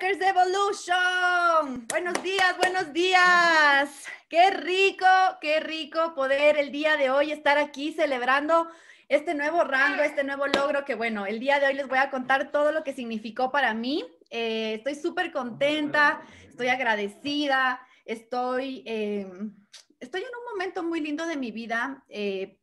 Evolution. Buenos días, buenos días. Qué rico, qué rico poder el día de hoy estar aquí celebrando este nuevo rango, este nuevo logro que bueno, el día de hoy les voy a contar todo lo que significó para mí. Eh, estoy súper contenta, estoy agradecida, estoy, em, estoy en un momento muy lindo de mi vida. Eh,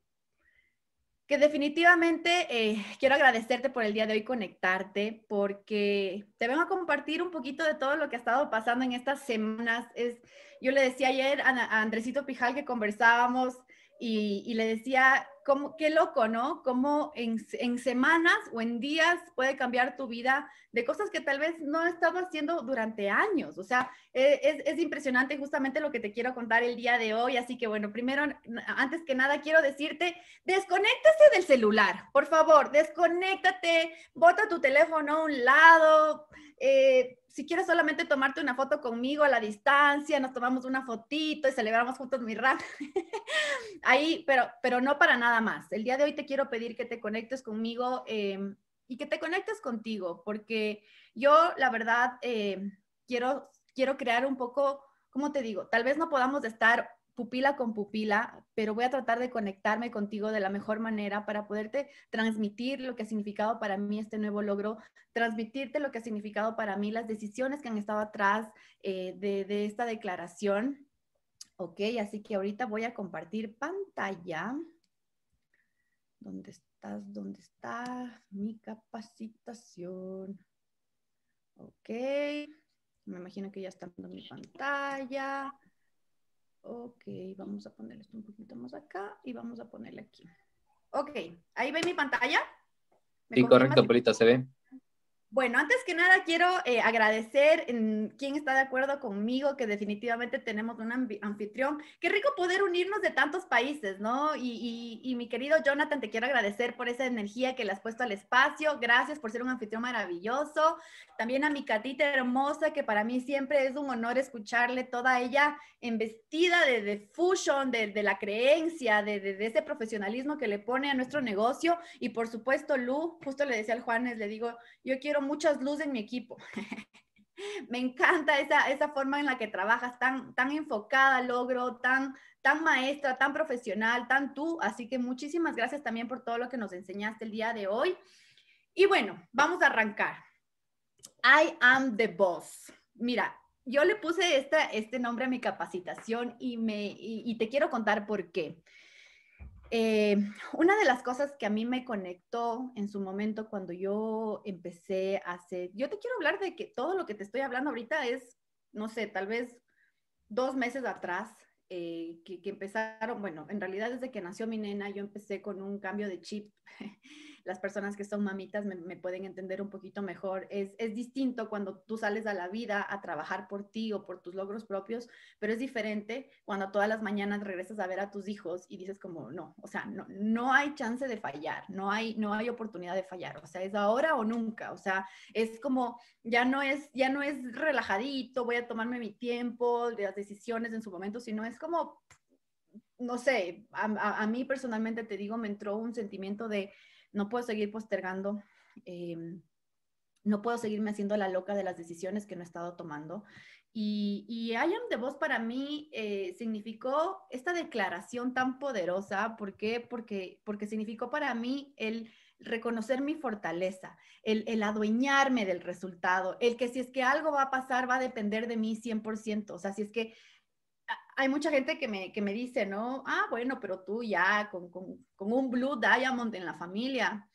que definitivamente eh, quiero agradecerte por el día de hoy conectarte, porque te vengo a compartir un poquito de todo lo que ha estado pasando en estas semanas. Es, yo le decía ayer a, Andresito Pijal que conversábamos y, le decía, cómo, qué loco, ¿no? Cómo en, semanas o en días puede cambiar tu vida de cosas que tal vez no estado haciendo durante años. O sea, e, es, es, impresionante justamente lo que te quiero contar el día de hoy. Así que bueno, primero, antes que nada, quiero decirte, desconéctese del celular, por favor, desconéctate, bota tu teléfono a un lado. Eh, si quieres solamente tomarte una foto conmigo a la distancia, nos tomamos una fotito y celebramos juntos mi rap. Ahí, pero, pero no para nada más. El día de hoy te quiero pedir que te conectes conmigo em, y que te conectes contigo, porque yo, la verdad, em, quiero, quiero crear un poco, ¿cómo te digo? Tal vez no podamos estar pupila con pupila, pero voy a tratar de conectarme contigo de la mejor manera para poderte transmitir lo que ha significado para mí este nuevo logro, transmitirte lo que ha significado para mí las decisiones que han estado atrás eh, de, esta declaración. Ok, así que ahorita voy a compartir pantalla. ¿Dónde estás? ¿Dónde está mi capacitación? Ok, me imagino que ya está en mi pantalla. Ok, vamos a poner esto un poquito más acá y vamos a ponerle aquí. Ok, ¿ahí ve mi pantalla? Sí, correcto, Polita, se ve. Bueno, antes que nada quiero eh, agradecer en quien está de acuerdo conmigo que definitivamente tenemos un anfitrión. Qué rico poder unirnos de tantos países, ¿no? Y, y, mi querido Jonathan, te quiero agradecer por esa energía que le has puesto al espacio. Gracias por ser un anfitrión maravilloso. También a mi Catita hermosa, que para mí siempre es un honor escucharle toda ella embestida de, de fusion, de, de, la creencia, de, de, ese profesionalismo que le pone a nuestro negocio. Y por supuesto, Lu, justo le decía al Juanes, le digo, yo quiero muchas luces en mi equipo. Me encanta esa, esa forma en la que trabajas, tan, tan enfocada logro, tan, tan maestra, tan profesional, tan tú. Así que muchísimas gracias también por todo lo que nos enseñaste el día de hoy. Y bueno, vamos a arrancar. I am the boss. Mira, yo le puse esta, este nombre a mi capacitación y, me, y te quiero contar por qué. Eh, una de las cosas que a mí me conectó en su momento cuando yo empecé a hacer, yo te quiero hablar de que todo lo que te estoy hablando ahorita es, no sé, tal vez dos meses atrás, eh, que, que, empezaron, bueno, en realidad desde que nació mi nena, yo empecé con un cambio de chip las personas que son mamitas me, pueden entender un poquito mejor. Es, es, distinto cuando tú sales a la vida a trabajar por ti o por tus logros propios, pero es diferente cuando todas las mañanas regresas a ver a tus hijos y dices como, no, o sea, no, no hay chance de fallar, no hay, no hay oportunidad de fallar, o sea, es ahora o nunca, o sea, es como, ya no es, ya no es relajadito, voy a tomarme mi tiempo, de las decisiones en su momento, sino es como, no sé, a, a mí personalmente te digo, me entró un sentimiento de no puedo seguir postergando, em, no puedo seguirme haciendo la loca de las decisiones que no he estado tomando. Y, y I am the Boss para mí eh, significó esta declaración tan poderosa. ¿Por qué? Porque, porque significó para mí el reconocer mi fortaleza, el, el, adueñarme del resultado, el que si es que algo va a pasar va a depender de mí 100%. O sea, si es que hay mucha gente que me, que me dice, ¿no? Ah, bueno, pero tú ya con, con, con un Blue Diamond en la familia,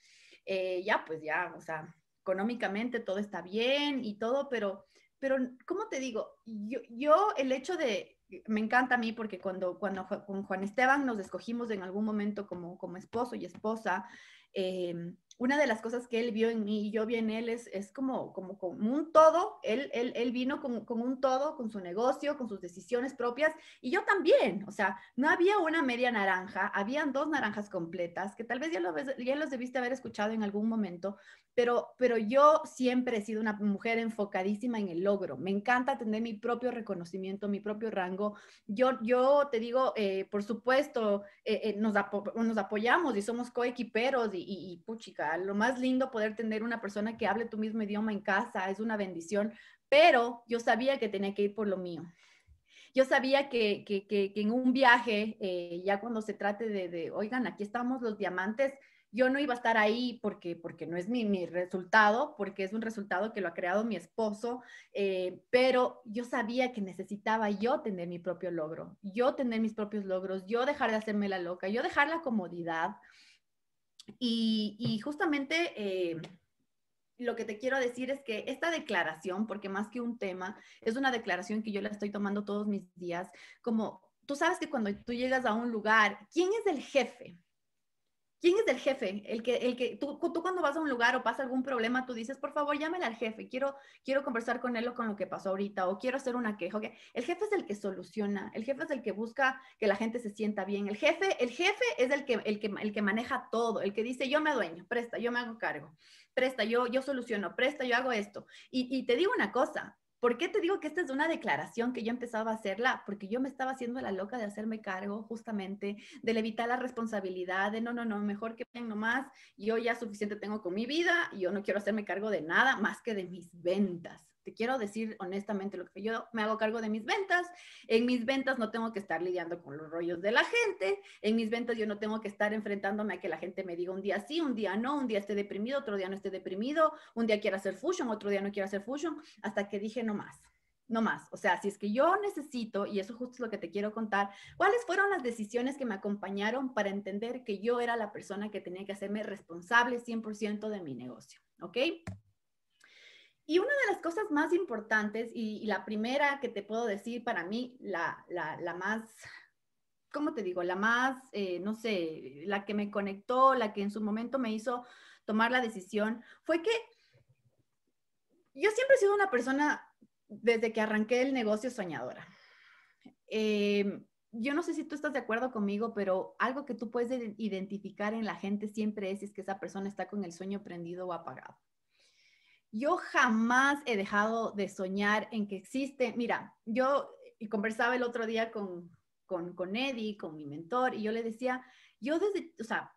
eh, ya pues ya, o sea, económicamente todo está bien y todo, pero, pero ¿cómo te digo? Yo, yo el hecho de, me encanta a mí porque cuando, cuando con Juan Esteban nos escogimos en algún momento como, como esposo y esposa, eh, una de las cosas que él vio en mí y yo vi en él es, es como, como, como un todo, él, él, él vino como, como, un todo con su negocio, con sus decisiones propias y yo también, o sea, no había una media naranja, habían dos naranjas completas que tal vez ya, lo, ya los debiste haber escuchado en algún momento, pero, pero yo siempre he sido una mujer enfocadísima en el logro, me encanta tener mi propio reconocimiento, mi propio rango, yo, yo te digo, eh, por supuesto, eh, eh, nos, nos apoyamos y somos coequiperos y, y, y, puchica, lo más lindo poder tener una persona que hable tu mismo idioma en casa, es una bendición, pero yo sabía que tenía que ir por lo mío. Yo sabía que, que, que, en un viaje, eh, ya cuando se trate de, de, oigan, aquí estamos los diamantes, yo no iba a estar ahí porque, porque no es mi, mi resultado, porque es un resultado que lo ha creado mi esposo, eh, pero yo sabía que necesitaba yo tener mi propio logro, yo tener mis propios logros, yo dejar de hacerme la loca, yo dejar la comodidad. Y, justamente eh, lo que te quiero decir es que esta declaración, porque más que un tema, es una declaración que yo la estoy tomando todos mis días, como tú sabes que cuando tú llegas a un lugar, ¿quién es el jefe? ¿Quién es el jefe? El que, el que tú, tú, cuando vas a un lugar o pasa algún problema, tú dices, por favor, llámale al jefe, quiero, quiero conversar con él o con lo que pasó ahorita, o quiero hacer una queja. El jefe es el que soluciona, el jefe es el que busca que la gente se sienta bien. El jefe, el jefe es el que, el que, el que maneja todo, el que dice, yo me adueño, presta, yo me hago cargo, presta, yo, yo soluciono, presta, yo hago esto. Y, y te digo una cosa, ¿Por qué te digo que esta es una declaración que yo empezaba a hacerla? Porque yo me estaba haciendo la loca de hacerme cargo justamente, de evitar la responsabilidad, de no, no, no, mejor que vengan nomás, yo ya suficiente tengo con mi vida, y yo no quiero hacerme cargo de nada más que de mis ventas te quiero decir honestamente lo que yo me hago cargo de mis ventas. En mis ventas no tengo que estar lidiando con los rollos de la gente. En mis ventas yo no tengo que estar enfrentándome a que la gente me diga un día sí, un día no, un día esté deprimido, otro día no esté deprimido, un día quiera hacer fusion, otro día no quiera hacer fusion, hasta que dije no más. No más. O sea, si es que yo necesito, y eso justo es lo que te quiero contar, ¿cuáles fueron las decisiones que me acompañaron para entender que yo era la persona que tenía que hacerme responsable 100% de mi negocio? ¿Ok? Y una de las cosas más importantes y, la primera que te puedo decir para mí, la, la, más, ¿cómo te digo? La más, eh, no sé, la que me conectó, la que en su momento me hizo tomar la decisión, fue que yo siempre he sido una persona, desde que arranqué el negocio, soñadora. Eh, yo no sé si tú estás de acuerdo conmigo, pero algo que tú puedes identificar en la gente siempre es, si es que esa persona está con el sueño prendido o apagado. Yo jamás he dejado de soñar en que existe, mira, yo conversaba el otro día con, con, con Eddie, con mi mentor, y yo le decía, yo desde, o sea,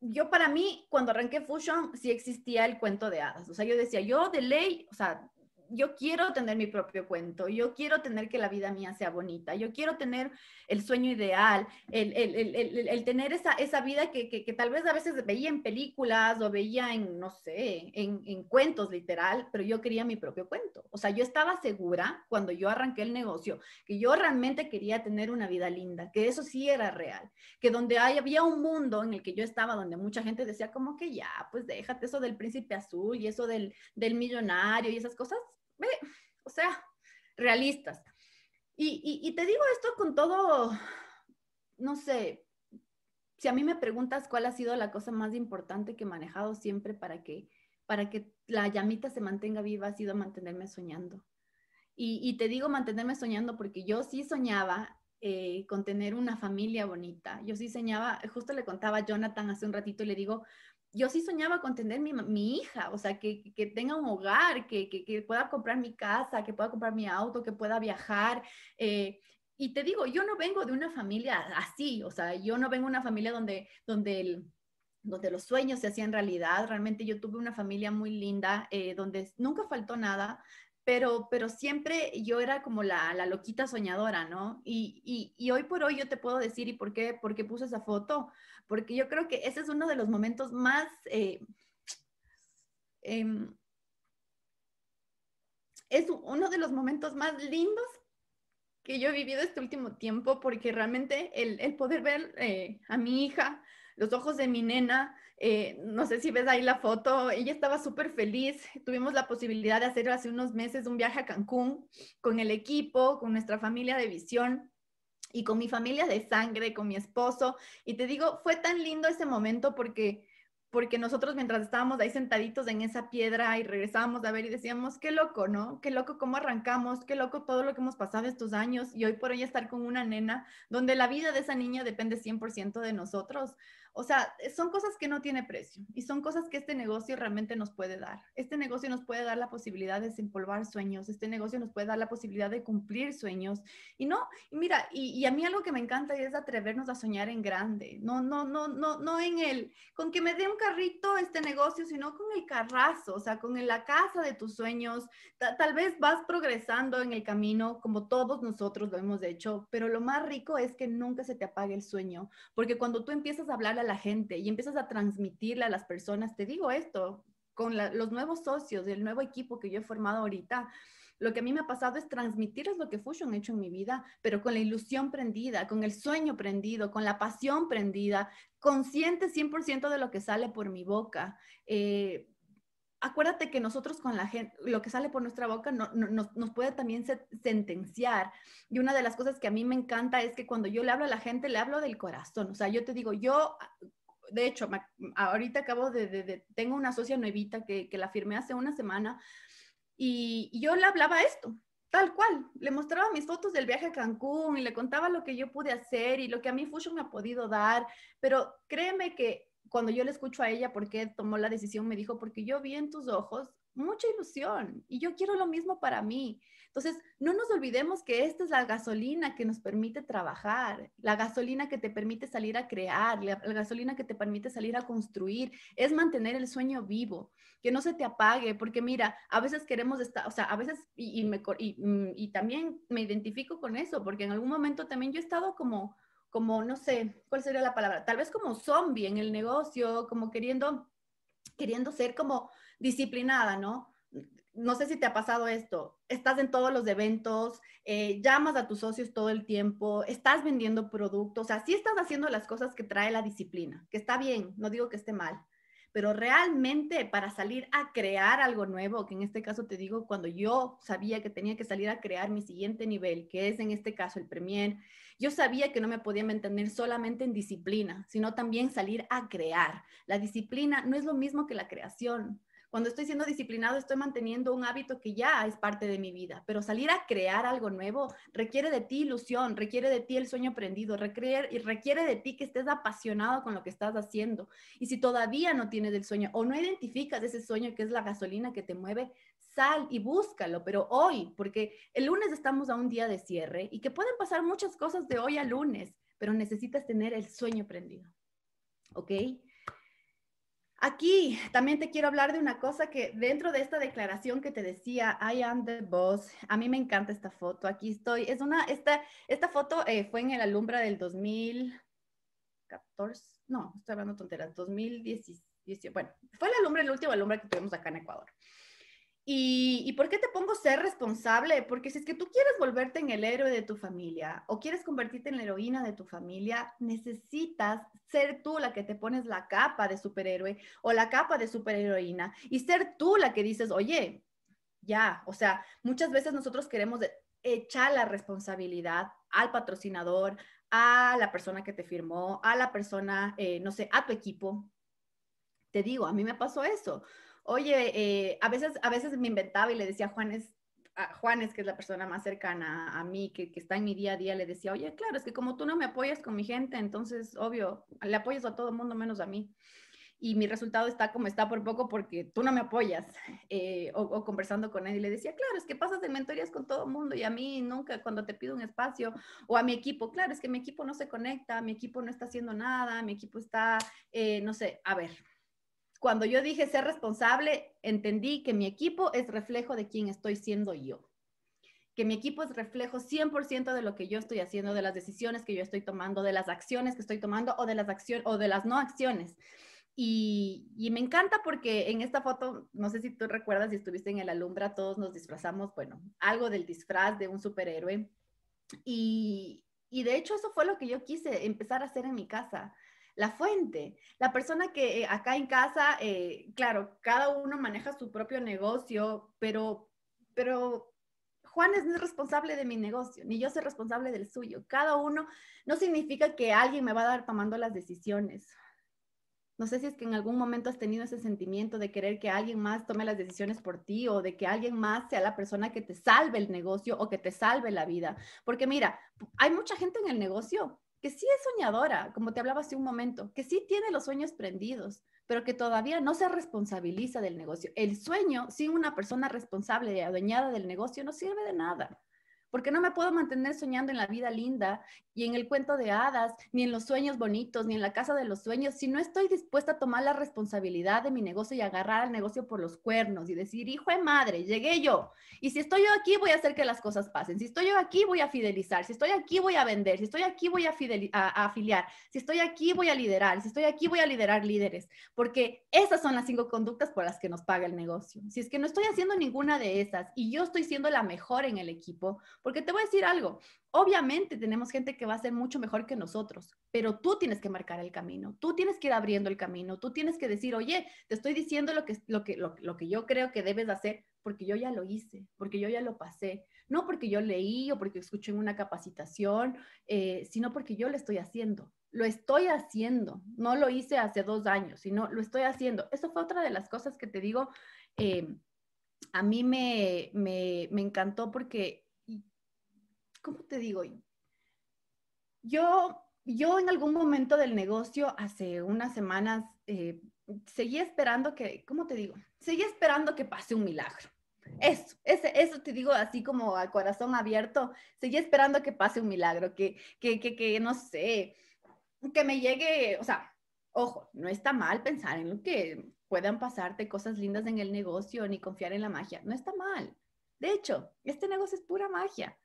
yo para mí, cuando arranqué Fusion, sí existía el cuento de hadas. O sea, yo decía, yo de ley, o sea, yo quiero tener mi propio cuento, yo quiero tener que la vida mía sea bonita, yo quiero tener el sueño ideal, el, el, el, el tener esa, esa vida que, que, que, tal vez a veces veía en películas o veía en, no sé, en, en, cuentos literal, pero yo quería mi propio cuento. O sea, yo estaba segura cuando yo arranqué el negocio que yo realmente quería tener una vida linda, que eso sí era real, que donde hay, había un mundo en el que yo estaba, donde mucha gente decía como que ya, pues déjate eso del príncipe azul y eso del, del millonario y esas cosas, o sea, realistas. Y, te digo esto con todo, no sé, si a mí me preguntas cuál ha sido la cosa más importante que he manejado siempre para que, para que la llamita se mantenga viva, ha sido mantenerme soñando. Y, te digo mantenerme soñando porque yo sí soñaba eh, con tener una familia bonita. Yo sí soñaba, justo le contaba a Jonathan hace un ratito y le digo, yo sí soñaba con tener mi, mi hija, o sea, que, que tenga un hogar, que, que, pueda comprar mi casa, que pueda comprar mi auto, que pueda viajar. Eh, y te digo, yo no vengo de una familia así, o sea, yo no vengo de una familia donde, donde los sueños se hacían realidad. Realmente yo tuve una familia muy linda, eh, donde nunca faltó nada, pero, pero siempre yo era como la, la loquita soñadora, ¿no? Y, y, y, hoy por hoy yo te puedo decir, ¿y por qué, por qué puse esa foto? porque yo creo que ese es uno de los momentos más... Eh, em, es uno de los momentos más lindos que yo he vivido este último tiempo, porque realmente el, poder ver eh, a mi hija, los ojos de mi nena, eh, no sé si ves ahí la foto, ella estaba súper feliz. Tuvimos la posibilidad de hacer hace unos meses un viaje a Cancún con el equipo, con nuestra familia de visión y con mi familia de sangre, con mi esposo. Y te digo, fue tan lindo ese momento porque porque nosotros mientras estábamos ahí sentaditos en esa piedra y regresábamos a ver y decíamos, qué loco, ¿no? Qué loco cómo arrancamos, qué loco todo lo que hemos pasado estos años y hoy por hoy estar con una nena donde la vida de esa niña depende 100% de nosotros. O sea, son cosas que no tiene precio y son cosas que este negocio realmente nos puede dar. Este negocio nos puede dar la posibilidad de desempolvar sueños, este negocio nos puede dar la posibilidad de cumplir sueños. Y no, y mira, y, a mí algo que me encanta es atrevernos a soñar en grande, no, no, no, no, no en el, con que me dé un carrito este negocio, sino con el carrazo, o sea, con la casa de tus sueños. tal vez vas progresando en el camino como todos nosotros lo hemos hecho, pero lo más rico es que nunca se te apague el sueño, porque cuando tú empiezas a hablar la gente y empiezas a transmitirle a las personas, te digo esto, con los nuevos socios, el nuevo equipo que yo he formado ahorita, lo que a mí me ha pasado es transmitirles lo que Fusion ha hecho en mi vida, pero con la ilusión prendida, con el sueño prendido, con la pasión prendida, consciente 100% de lo que sale por mi boca. Eh, acuérdate que nosotros con la gente, lo que sale por nuestra boca no, nos puede también sentenciar. Y una de las cosas que a mí me encanta es que cuando yo le hablo a la gente, le hablo del corazón. O sea, yo te digo, yo de hecho, ahorita acabo de, tengo una socia nuevita que, que, la firmé hace una semana y, yo le hablaba esto, tal cual. Le mostraba mis fotos del viaje a Cancún y le contaba lo que yo pude hacer y lo que a mí Fusion me ha podido dar. Pero créeme que cuando yo le escucho a ella por qué tomó la decisión, me dijo, porque yo vi en tus ojos mucha ilusión y yo quiero lo mismo para mí. Entonces, no nos olvidemos que esta es la gasolina que nos permite trabajar, la gasolina que te permite salir a crear, la, gasolina que te permite salir a construir, es mantener el sueño vivo, que no se te apague, porque mira, a veces queremos estar, o sea, a veces, y, mm, y también me identifico con eso, porque en algún momento también yo he estado como, como, no sé, ¿cuál sería la palabra? Tal vez como zombie en el negocio, como queriendo, queriendo ser como disciplinada, ¿no? no sé si te ha pasado esto, estás en todos los eventos, eh, llamas a tus socios todo el tiempo, estás vendiendo productos, o sea, sí estás haciendo las cosas que trae la disciplina, que está bien, no digo que esté mal, pero realmente para salir a crear algo nuevo, que en este caso te digo, cuando yo sabía que tenía que salir a crear mi siguiente nivel, que es en este caso el Premier, yo sabía que no me podía mantener solamente en disciplina, sino también salir a crear. La disciplina no es lo mismo que la creación. Cuando estoy siendo disciplinado, estoy manteniendo un hábito que ya es parte de mi vida, pero salir a crear algo nuevo requiere de ti ilusión, requiere de ti el sueño prendido, requiere, y requiere de ti que estés apasionado con lo que estás haciendo. Y si todavía no tienes el sueño o no identificas ese sueño que es la gasolina que te mueve, sal y búscalo, pero hoy, porque el lunes estamos a un día de cierre y que pueden pasar muchas cosas de hoy a lunes, pero necesitas tener el sueño prendido. ¿Ok? Aquí también te quiero hablar de una cosa que dentro de esta declaración que te decía, I am the boss, a mí me encanta esta foto, aquí estoy, es una, esta, esta foto eh, fue en el Alumbra del 2014, no, estoy hablando tonteras, 2017, bueno, fue la Alumbra, el último Alumbra que tuvimos acá en Ecuador. ¿Y, por qué te pongo ser responsable? Porque si es que tú quieres volverte en el héroe de tu familia o quieres convertirte en la heroína de tu familia, necesitas ser tú la que te pones la capa de superhéroe o la capa de superheroína y ser tú la que dices, oye, ya, o sea, muchas veces nosotros queremos echar la responsabilidad al patrocinador, a la persona que te firmó, a la persona, eh, no sé, a tu equipo. Te digo, a mí me pasó eso oye, eh, a, veces, a veces me inventaba y le decía a Juanes, a Juanes, que es la persona más cercana a mí, que, que, está en mi día a día, le decía, oye, claro, es que como tú no me apoyas con mi gente, entonces, obvio, le apoyas a todo el mundo menos a mí. Y mi resultado está como está por poco porque tú no me apoyas. Eh, o, conversando con él y le decía, claro, es que pasas de mentorías con todo el mundo y a mí nunca cuando te pido un espacio o a mi equipo, claro, es que mi equipo no se conecta, mi equipo no está haciendo nada, mi equipo está, eh, no sé, a ver, cuando yo dije ser responsable, entendí que mi equipo es reflejo de quién estoy siendo yo. Que mi equipo es reflejo 100% de lo que yo estoy haciendo, de las decisiones que yo estoy tomando, de las acciones que estoy tomando o de las acciones o de las no acciones. Y, me encanta porque en esta foto, no sé si tú recuerdas si estuviste en el Alumbra, todos nos disfrazamos, bueno, algo del disfraz de un superhéroe. Y, y de hecho eso fue lo que yo quise empezar a hacer en mi casa la fuente. La persona que eh, acá en casa, eh, claro, cada uno maneja su propio negocio, pero, pero Juan es responsable de mi negocio, ni yo soy responsable del suyo. Cada uno no significa que alguien me va a dar tomando las decisiones. No sé si es que en algún momento has tenido ese sentimiento de querer que alguien más tome las decisiones por ti o de que alguien más sea la persona que te salve el negocio o que te salve la vida. Porque mira, hay mucha gente en el negocio que sí es soñadora, como te hablaba hace un momento, que sí tiene los sueños prendidos, pero que todavía no se responsabiliza del negocio. El sueño sin una persona responsable y adueñada del negocio no sirve de nada porque no me puedo mantener soñando en la vida linda y en el cuento de hadas, ni en los sueños bonitos, ni en la casa de los sueños, si no estoy dispuesta a tomar la responsabilidad de mi negocio y agarrar al negocio por los cuernos y decir, hijo de madre, llegué yo. Y si estoy yo aquí, voy a hacer que las cosas pasen. Si estoy yo aquí, voy a fidelizar. Si estoy aquí, voy a vender. Si estoy aquí, voy a, a afiliar. Si estoy aquí, voy a liderar. Si estoy aquí, voy a liderar líderes. Porque esas son las cinco conductas por las que nos paga el negocio. Si es que no estoy haciendo ninguna de esas y yo estoy siendo la mejor en el equipo, porque te voy a decir algo, obviamente tenemos gente que va a ser mucho mejor que nosotros, pero tú tienes que marcar el camino, tú tienes que ir abriendo el camino, tú tienes que decir, oye, te estoy diciendo lo que, lo que, lo, que yo creo que debes hacer porque yo ya lo hice, porque yo ya lo pasé, no porque yo leí o porque escuché en una capacitación, eh, sino porque yo lo estoy haciendo. Lo estoy haciendo, no lo hice hace dos años, sino lo estoy haciendo. Eso fue otra de las cosas que te digo, eh, a mí me, me, me encantó porque ¿cómo te digo? Yo, yo en algún momento del negocio, hace unas semanas, eh, seguía esperando que, ¿cómo te digo? Seguía esperando que pase un milagro. Eso, ese, eso te digo así como al corazón abierto, seguía esperando que pase un milagro, que, que, que, que no sé, que me llegue, o sea, ojo, no está mal pensar en lo que puedan pasarte cosas lindas en el negocio ni confiar en la magia, no está mal. De hecho, este negocio es pura magia.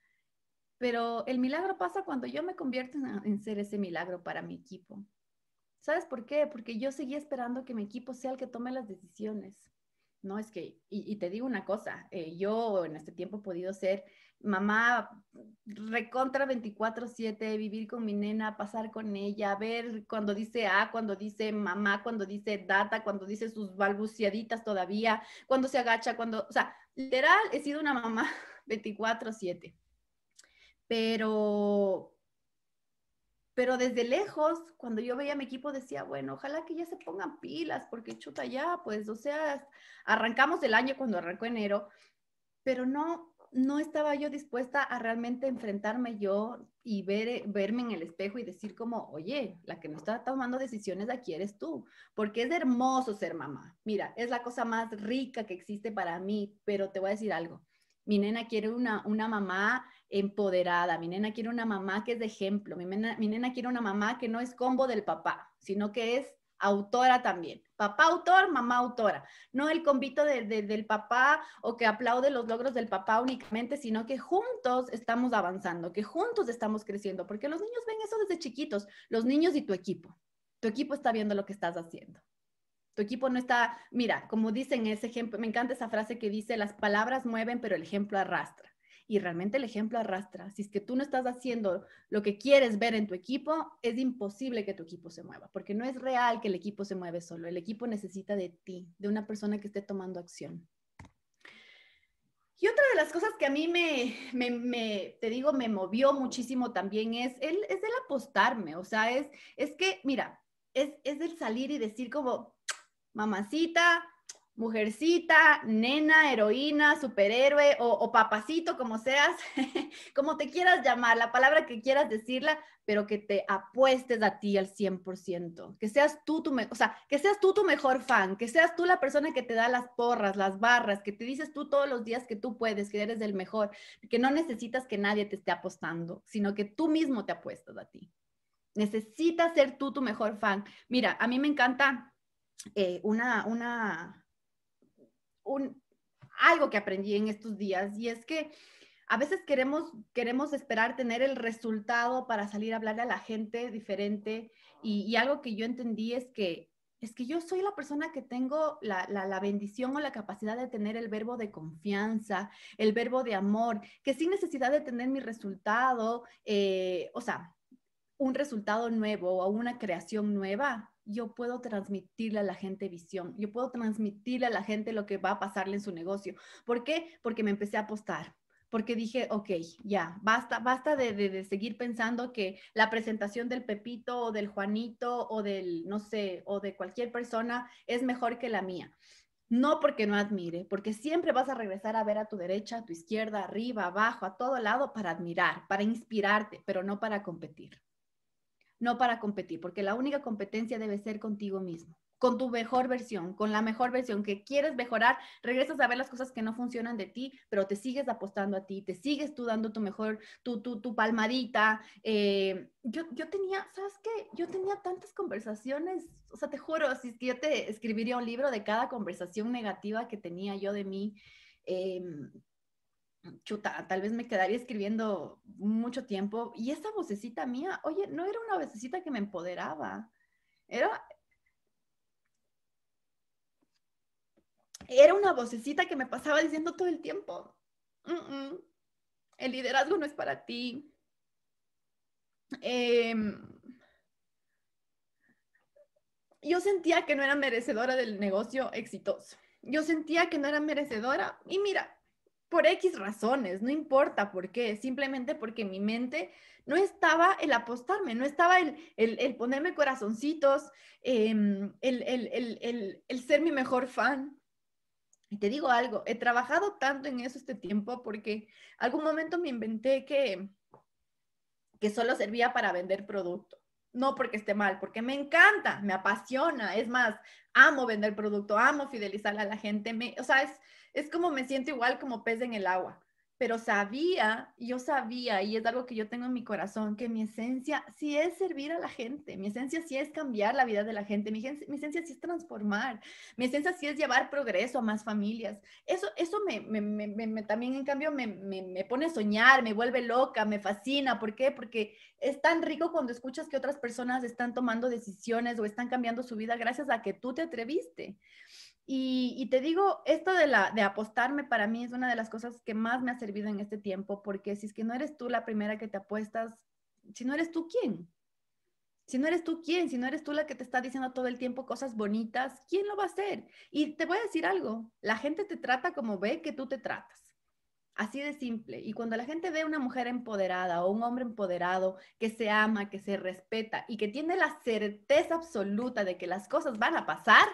Pero el milagro pasa cuando yo me convierto en, ser ese milagro para mi equipo. ¿Sabes por qué? Porque yo seguía esperando que mi equipo sea el que tome las decisiones. No es que, y, te digo una cosa, eh, yo en este tiempo he podido ser mamá recontra 24/7, vivir con mi nena, pasar con ella, ver cuando dice A, cuando dice mamá, cuando dice data, cuando dice sus balbuciaditas todavía, cuando se agacha, cuando, o sea, literal, he sido una mamá 24/7 pero, pero desde lejos, cuando yo veía a mi equipo, decía, bueno, ojalá que ya se pongan pilas, porque chuta ya, pues, o sea, arrancamos el año cuando arrancó enero, pero no, no estaba yo dispuesta a realmente enfrentarme yo y ver, verme en el espejo y decir como, oye, la que no está tomando decisiones aquí eres tú, porque es hermoso ser mamá. Mira, es la cosa más rica que existe para mí, pero te voy a decir algo. Mi nena quiere una, una mamá empoderada, mi nena quiere una mamá que es de ejemplo, mi nena, quiere una mamá que no es combo del papá, sino que es autora también. Papá autor, mamá autora. No el convito del papá o que aplaude los logros del papá únicamente, sino que juntos estamos avanzando, que juntos estamos creciendo, porque los niños ven eso desde chiquitos, los niños y tu equipo. Tu equipo está viendo lo que estás haciendo. Tu equipo no está, mira, como dicen ese ejemplo, me encanta esa frase que dice, las palabras mueven, pero el ejemplo arrastra y realmente el ejemplo arrastra. Si es que tú no estás haciendo lo que quieres ver en tu equipo, es imposible que tu equipo se mueva, porque no es real que el equipo se mueve solo. El equipo necesita de ti, de una persona que esté tomando acción. Y otra de las cosas que a mí me, me, te digo, me movió muchísimo también es el, es el apostarme. O sea, es, es que, mira, es, es el salir y decir como, mamacita, mujercita, nena, heroína, superhéroe o, papacito, como seas, como te quieras llamar, la palabra que quieras decirla, pero que te apuestes a ti al 100%, que seas tú tu, o sea, que seas tú tu mejor fan, que seas tú la persona que te da las porras, las barras, que te dices tú todos los días que tú puedes, que eres el mejor, que no necesitas que nadie te esté apostando, sino que tú mismo te apuestas a ti. Necesitas ser tú tu mejor fan. Mira, a mí me encanta eh, una, una, un, algo que aprendí en estos días y es que a veces queremos, queremos esperar tener el resultado para salir a hablarle a la gente diferente y, algo que yo entendí es que es que yo soy la persona que tengo la, la, bendición o la capacidad de tener el verbo de confianza, el verbo de amor, que sin necesidad de tener mi resultado, eh, o sea, un resultado nuevo o una creación nueva, yo puedo transmitirle a la gente visión, yo puedo transmitirle a la gente lo que va a pasarle en su negocio. ¿Por qué? Porque me empecé a apostar, porque dije, ok, ya, basta, basta de, seguir pensando que la presentación del Pepito o del Juanito o del, no sé, o de cualquier persona es mejor que la mía. No porque no admire, porque siempre vas a regresar a ver a tu derecha, a tu izquierda, arriba, abajo, a todo lado para admirar, para inspirarte, pero no para competir. No para competir, porque la única competencia debe ser contigo mismo con tu mejor versión, con la mejor versión que quieres mejorar, regresas a ver las cosas que no funcionan de ti, pero te sigues apostando a ti, te sigues tú dando tu mejor, tu, tu, tu palmadita. Eh, yo, yo tenía, ¿sabes qué? Yo tenía tantas conversaciones, o sea, te juro, si es que yo te escribiría un libro de cada conversación negativa que tenía yo de mí. Em, chuta, tal vez me quedaría escribiendo mucho tiempo. Y esa vocecita mía, oye, no era una vocecita que me empoderaba. Era, era una vocecita que me pasaba diciendo todo el tiempo, el liderazgo no es para ti. Em, yo sentía que no era merecedora del negocio exitoso. Yo sentía que no era merecedora y mira, por X razones, no importa por qué, simplemente porque mi mente no estaba el apostarme, no estaba el, el, ponerme corazoncitos, em, el, el, ser mi mejor fan. Y te digo algo, he trabajado tanto en eso este tiempo porque algún momento me inventé que, que solo servía para vender producto. No porque esté mal, porque me encanta, me apasiona. Es más, amo vender producto, amo fidelizar a la gente. Me, o sea, es, es como me siento igual como pez en el agua pero sabía, yo sabía, y es algo que yo tengo en mi corazón, que mi esencia sí es servir a la gente, mi esencia sí es cambiar la vida de la gente, mi, esencia sí es transformar, mi esencia sí es llevar progreso a más familias. Eso, eso me, también, en cambio, me, pone a soñar, me vuelve loca, me fascina. ¿Por qué? Porque es tan rico cuando escuchas que otras personas están tomando decisiones o están cambiando su vida gracias a que tú te atreviste. Y, te digo, esto de, la, de apostarme para mí es una de las cosas que más me ha servido en este tiempo, porque si es que no eres tú la primera que te apuestas, si no eres tú, ¿quién? Si no eres tú, ¿quién? Si no eres tú la que te está diciendo todo el tiempo cosas bonitas, ¿quién lo va a hacer? Y te voy a decir algo, la gente te trata como ve que tú te tratas. Así de simple. Y cuando la gente ve una mujer empoderada o un hombre empoderado que se ama, que se respeta y que tiene la certeza absoluta de que las cosas van a pasar,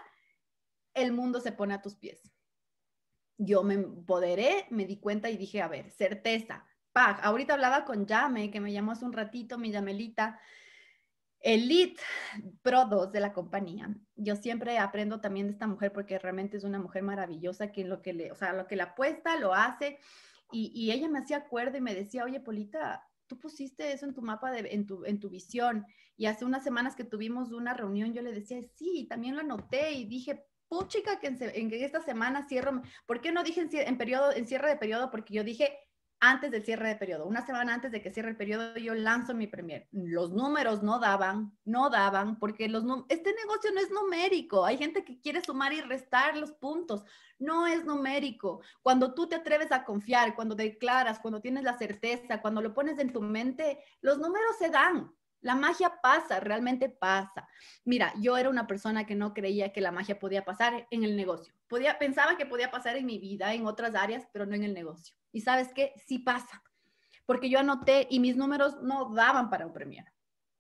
el mundo se pone a tus pies. Yo me empoderé, me di cuenta y dije, a ver, certeza, pag. Ahorita hablaba con Yame, que me llamó hace un ratito, mi Yamelita, Elite Pro 2 de la compañía. Yo siempre aprendo también de esta mujer porque realmente es una mujer maravillosa que lo que le, o sea, lo que le apuesta, lo hace. Y, ella me hacía acuerdo y me decía, oye, Polita, tú pusiste eso en tu mapa, de, en, tu, en tu visión. Y hace unas semanas que tuvimos una reunión, yo le decía, sí, también lo anoté y dije, chica, que en, esta semana cierro, ¿por qué no dije en, periodo, en cierre de periodo? Porque yo dije antes del cierre de periodo, una semana antes de que cierre el periodo, yo lanzo mi premier. Los números no daban, no daban, porque este negocio no es numérico. Hay gente que quiere sumar y restar los puntos. No es numérico. Cuando tú te atreves a confiar, cuando declaras, cuando tienes la certeza, cuando lo pones en tu mente, los números se dan. La magia pasa, realmente pasa. Mira, yo era una persona que no creía que la magia podía pasar en el negocio. Podía, pensaba que podía pasar en mi vida, en otras áreas, pero no en el negocio. Y sabes qué, sí pasa. Porque yo anoté y mis números no daban para un premier.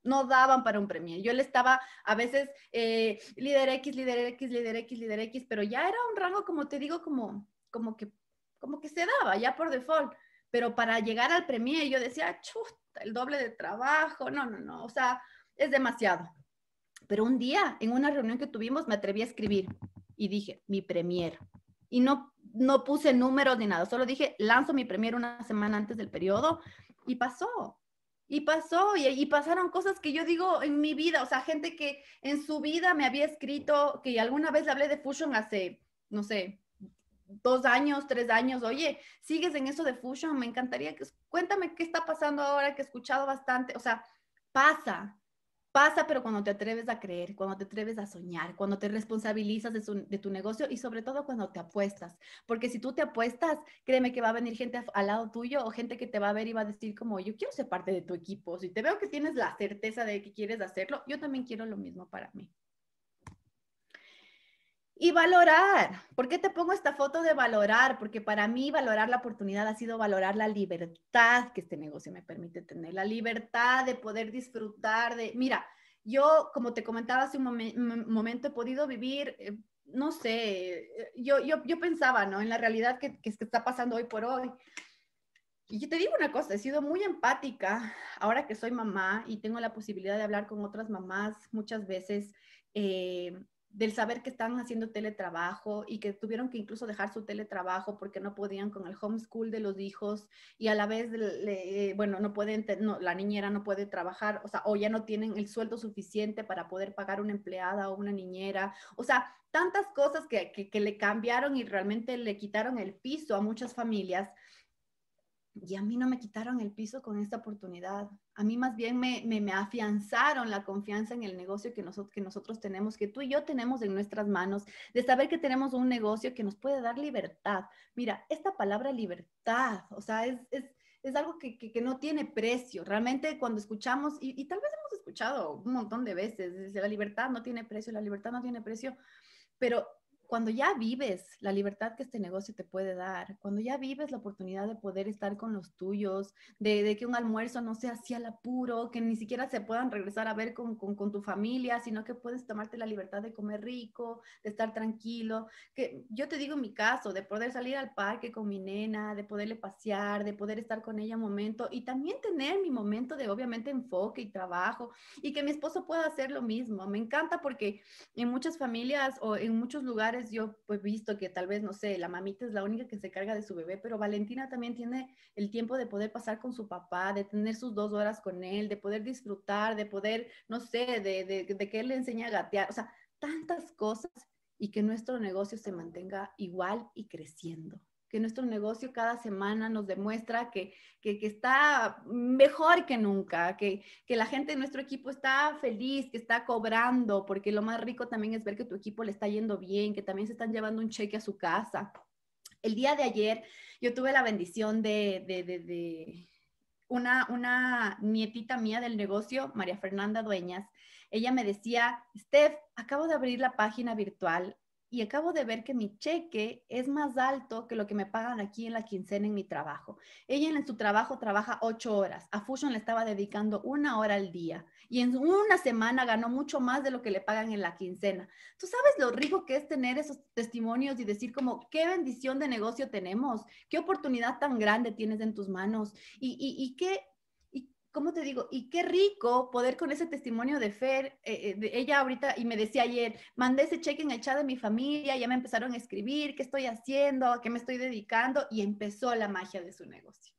No daban para un premier. Yo le estaba a veces eh, líder X, líder X, líder X, líder X, pero ya era un rango, como te digo, como, como, que, como que se daba ya por default. Pero para llegar al premier yo decía, chuta el doble de trabajo, no, no, no, o sea, es demasiado. Pero un día, en una reunión que tuvimos, me atreví a escribir y dije, mi premier. Y no, no puse números ni nada, solo dije, lanzo mi premier una semana antes del periodo y pasó. Y pasó, y, y, pasaron cosas que yo digo en mi vida, o sea, gente que en su vida me había escrito, que alguna vez hablé de Fusion hace, no sé, dos años, tres años, oye, sigues en eso de fusion, me encantaría que cuéntame qué está pasando ahora que he escuchado bastante, o sea, pasa, pasa, pero cuando te atreves a creer, cuando te atreves a soñar, cuando te responsabilizas de, tu negocio y sobre todo cuando te apuestas, porque si tú te apuestas, créeme que va a venir gente al lado tuyo o gente que te va a ver y va a decir como, yo quiero ser parte de tu equipo, si te veo que tienes la certeza de que quieres hacerlo, yo también quiero lo mismo para mí. Y valorar. ¿Por qué te pongo esta foto de valorar? Porque para mí valorar la oportunidad ha sido valorar la libertad que este negocio me permite tener, la libertad de poder disfrutar de, mira, yo, como te comentaba hace un momento, he podido vivir, eh, no sé, yo, yo, yo, pensaba, ¿no? En la realidad que, que está pasando hoy por hoy. y te digo una cosa, he sido muy empática ahora que soy mamá y tengo la posibilidad de hablar con otras mamás muchas veces. Eh, del saber que están haciendo teletrabajo y que tuvieron que incluso dejar su teletrabajo porque no podían con el homeschool de los hijos y a la vez, bueno, no pueden, la niñera no puede trabajar, o sea, o ya no tienen el sueldo suficiente para poder pagar una empleada o una niñera, o sea, tantas cosas que, que le cambiaron y realmente le quitaron el piso a muchas familias y a mí no me quitaron el piso con esta oportunidad. A mí más bien me, me, afianzaron la confianza en el negocio que nosotros, que nosotros tenemos, que tú y yo tenemos en nuestras manos, de saber que tenemos un negocio que nos puede dar libertad. Mira, esta palabra libertad, o sea, es, es, es algo que, que, no tiene precio. Realmente cuando escuchamos, y, y, tal vez hemos escuchado un montón de veces, la libertad no tiene precio, la libertad no tiene precio, pero cuando ya vives la libertad que este negocio te puede dar, cuando ya vives la oportunidad de poder estar con los tuyos, de, que un almuerzo no sea así al apuro, que ni siquiera se puedan regresar a ver con, con, tu familia, sino que puedes tomarte la libertad de comer rico, de estar tranquilo, que yo te digo en mi caso, de poder salir al parque con mi nena, de poderle pasear, de poder estar con ella un momento y también tener mi momento de obviamente enfoque y trabajo y que mi esposo pueda hacer lo mismo. Me encanta porque en muchas familias o en muchos lugares yo pues visto que tal vez, no sé, la mamita es la única que se carga de su bebé, pero Valentina también tiene el tiempo de poder pasar con su papá, de tener sus dos horas con él, de poder disfrutar, de poder, no sé, de, de, de que él le enseña a gatear, o sea, tantas cosas y que nuestro negocio se mantenga igual y creciendo que nuestro negocio cada semana nos demuestra que, que, está mejor que nunca, que, que, la gente de nuestro equipo está feliz, que está cobrando, porque lo más rico también es ver que tu equipo le está yendo bien, que también se están llevando un cheque a su casa. El día de ayer yo tuve la bendición de, de, de, de una, una nietita mía del negocio, María Fernanda Dueñas. Ella me decía, Steph, acabo de abrir la página virtual y acabo de ver que mi cheque es más alto que lo que me pagan aquí en la quincena en mi trabajo. Ella en su trabajo trabaja ocho horas. A Fusion le estaba dedicando una hora al día y en una semana ganó mucho más de lo que le pagan en la quincena. ¿Tú sabes lo rico que es tener esos testimonios y decir como qué bendición de negocio tenemos? ¿Qué oportunidad tan grande tienes en tus manos? Y, y, y qué ¿cómo te digo? Y qué rico poder con ese testimonio de Fer, eh, eh, de ella ahorita, y me decía ayer, mandé ese cheque en el chat de mi familia, ya me empezaron a escribir, qué estoy haciendo, a qué me estoy dedicando, y empezó la magia de su negocio.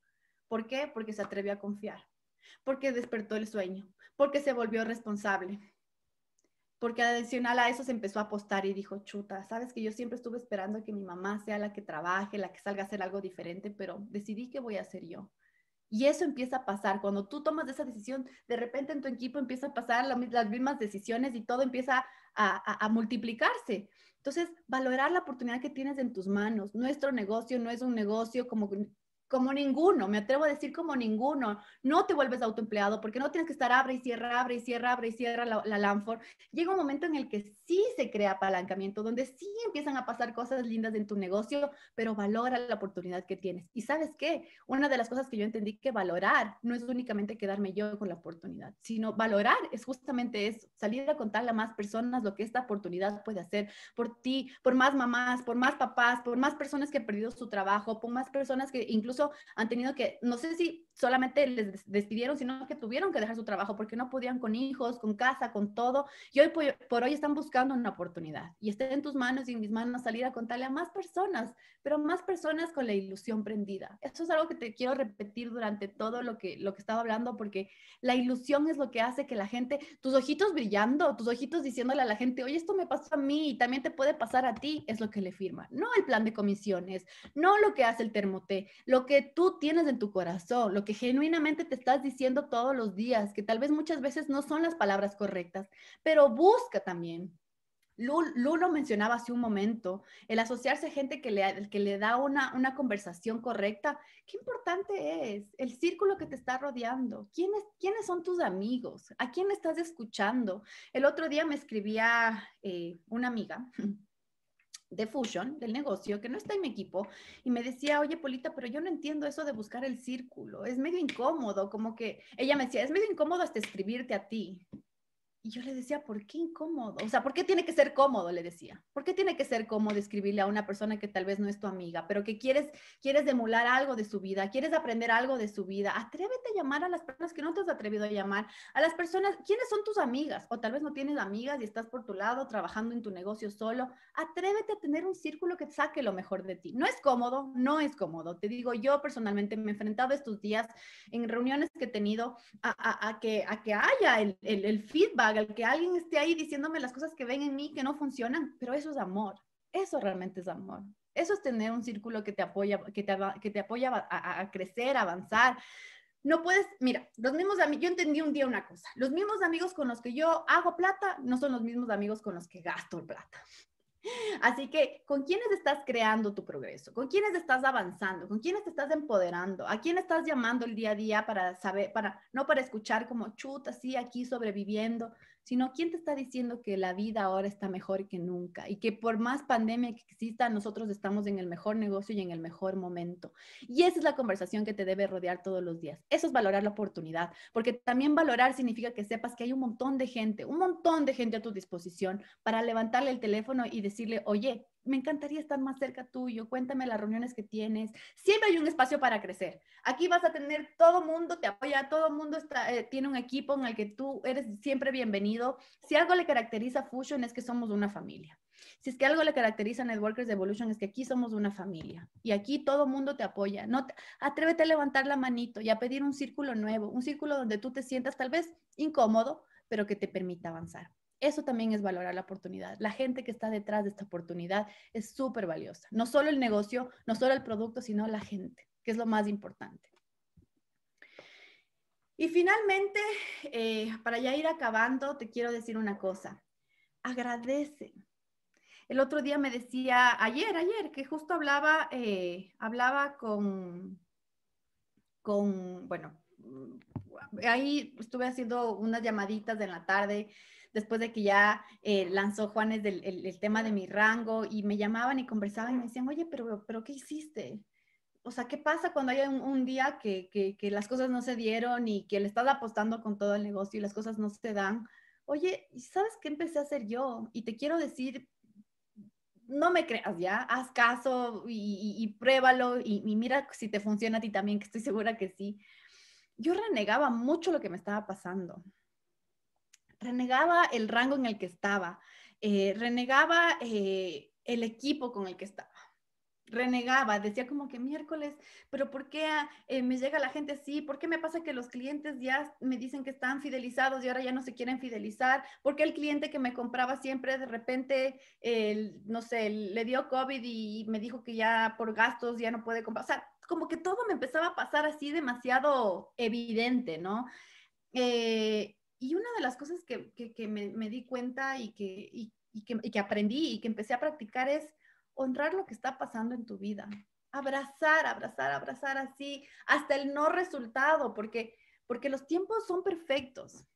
¿Por qué? Porque se atrevió a confiar, porque despertó el sueño, porque se volvió responsable, porque adicional a eso se empezó a apostar y dijo, chuta, sabes que yo siempre estuve esperando que mi mamá sea la que trabaje, la que salga a hacer algo diferente, pero decidí que voy a hacer yo y eso empieza a pasar. Cuando tú tomas esa decisión, de repente en tu equipo empieza a pasar las mismas decisiones y todo empieza a, a, multiplicarse. Entonces, valorar la oportunidad que tienes en tus manos. Nuestro negocio no es un negocio como como ninguno, me atrevo a decir como ninguno, no te vuelves autoempleado porque no tienes que estar abre y cierra, abre y cierra, abre y cierra la, la Lanford. Llega un momento en el que sí se crea apalancamiento, donde sí empiezan a pasar cosas lindas en tu negocio, pero valora la oportunidad que tienes. Y sabes qué, una de las cosas que yo entendí que valorar no es únicamente quedarme yo con la oportunidad, sino valorar es justamente eso, salir a contarle a más personas lo que esta oportunidad puede hacer por ti, por más mamás, por más papás, por más personas que han perdido su trabajo, por más personas que incluso han tenido que, no sé si solamente les despidieron, sino que tuvieron que dejar su trabajo porque no podían con hijos, con casa, con todo. Y hoy por, hoy están buscando una oportunidad. Y está en tus manos y en mis manos salir a contarle a más personas, pero más personas con la ilusión prendida. Esto es algo que te quiero repetir durante todo lo que, lo que estaba hablando, porque la ilusión es lo que hace que la gente, tus ojitos brillando, tus ojitos diciéndole a la gente, oye, esto me pasó a mí y también te puede pasar a ti, es lo que le firma. No el plan de comisiones, no lo que hace el termoté, lo que tú tienes en tu corazón, lo que genuinamente te estás diciendo todos los días, que tal vez muchas veces no son las palabras correctas, pero busca también. Lulo mencionaba hace un momento, el asociarse a gente que le, que le da una, una conversación correcta, qué importante es el círculo que te está rodeando, ¿Quiénes, quiénes son tus amigos, a quién estás escuchando. El otro día me escribía eh, una amiga de Fusion, del negocio, que no está en mi equipo, y me decía, oye, Polita, pero yo no entiendo eso de buscar el círculo, es medio incómodo, como que ella me decía, es medio incómodo hasta escribirte a ti. Y yo le decía, ¿por qué incómodo? O sea, ¿por qué tiene que ser cómodo? Le decía. ¿Por qué tiene que ser cómodo escribirle a una persona que tal vez no es tu amiga, pero que quieres, quieres algo de su vida, quieres aprender algo de su vida? Atrévete a llamar a las personas que no te has atrevido a llamar, a las personas, ¿quiénes son tus amigas? O tal vez no tienes amigas y estás por tu lado trabajando en tu negocio solo. Atrévete a tener un círculo que saque lo mejor de ti. No es cómodo, no es cómodo. Te digo, yo personalmente me he enfrentado estos días en reuniones que he tenido a, que, a que haya el, el feedback el que alguien esté ahí diciéndome las cosas que ven en mí que no funcionan, pero eso es amor, eso realmente es amor. Eso es tener un círculo que te apoya, que te, que te apoya a, crecer, a avanzar. No puedes, mira, los mismos amigos, yo entendí un día una cosa, los mismos amigos con los que yo hago plata no son los mismos amigos con los que gasto plata. Así que, ¿con quiénes estás creando tu progreso? ¿Con quiénes estás avanzando? ¿Con quiénes te estás empoderando? ¿A quién estás llamando el día a día para saber, para, no para escuchar como chuta, así aquí sobreviviendo, sino quién te está diciendo que la vida ahora está mejor que nunca y que por más pandemia que exista, nosotros estamos en el mejor negocio y en el mejor momento. Y esa es la conversación que te debe rodear todos los días. Eso es valorar la oportunidad, porque también valorar significa que sepas que hay un montón de gente, un montón de gente a tu disposición para levantarle el teléfono y decirle, oye, me encantaría estar más cerca tuyo, cuéntame las reuniones que tienes. Siempre hay un espacio para crecer. Aquí vas a tener todo mundo, te apoya, todo mundo está, eh, tiene un equipo en el que tú eres siempre bienvenido. Si algo le caracteriza a Fusion es que somos una familia. Si es que algo le caracteriza a Networkers Evolution es que aquí somos una familia y aquí todo mundo te apoya. No atrévete a levantar la manito y a pedir un círculo nuevo, un círculo donde tú te sientas tal vez incómodo, pero que te permita avanzar. Eso también es valorar la oportunidad. La gente que está detrás de esta oportunidad es súper valiosa. No solo el negocio, no solo el producto, sino la gente, que es lo más importante. Y finalmente, eh, para ya ir acabando, te quiero decir una cosa. Agradece. El otro día me decía, ayer, ayer, que justo hablaba, eh, hablaba con, con, bueno, ahí estuve haciendo unas llamaditas en la tarde después de que ya eh, lanzó Juanes el, tema de mi rango y me llamaban y conversaban y me decían, oye, pero, pero ¿qué hiciste? O sea, ¿qué pasa cuando hay un, día que, que, las cosas no se dieron y que le estás apostando con todo el negocio y las cosas no se dan? Oye, ¿sabes qué empecé a hacer yo? Y te quiero decir, no me creas ya, haz caso y, y, pruébalo y, y, mira si te funciona a ti también, que estoy segura que sí. Yo renegaba mucho lo que me estaba pasando renegaba el rango en el que estaba, eh, renegaba eh, el equipo con el que estaba, renegaba, decía como que miércoles, pero ¿por qué eh, me llega la gente así? ¿Por qué me pasa que los clientes ya me dicen que están fidelizados y ahora ya no se quieren fidelizar? ¿Por qué el cliente que me compraba siempre de repente, no sé, le dio COVID y me dijo que ya por gastos ya no puede comprar? O sea, como que todo me empezaba a pasar así demasiado evidente, ¿no? Y una de las cosas que, que, me, di cuenta y que, y, que, y que aprendí y que empecé a practicar es honrar lo que está pasando en tu vida. Abrazar, abrazar, abrazar así, hasta el no resultado, porque, porque los tiempos son perfectos.